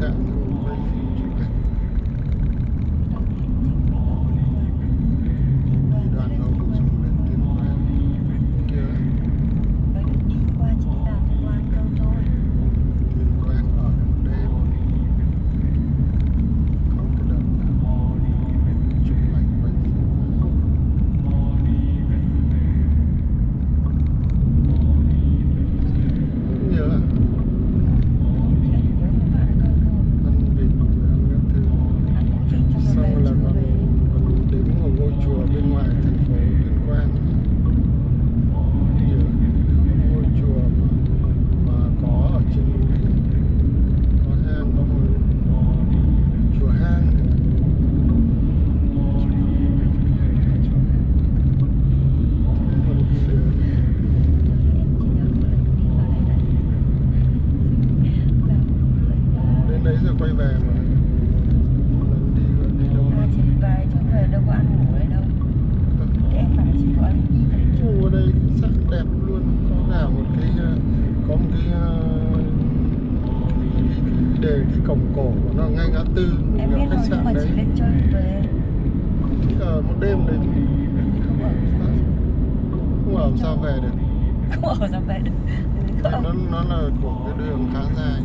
sat into a refuge. cái cổng cổ của nó ngay ngã tư em biết khách sạn đấy. lên chơi về à, một đêm đấy thì không ở không ở sao về được. Không ở sao về được. Nó nó là của cái đường khá dài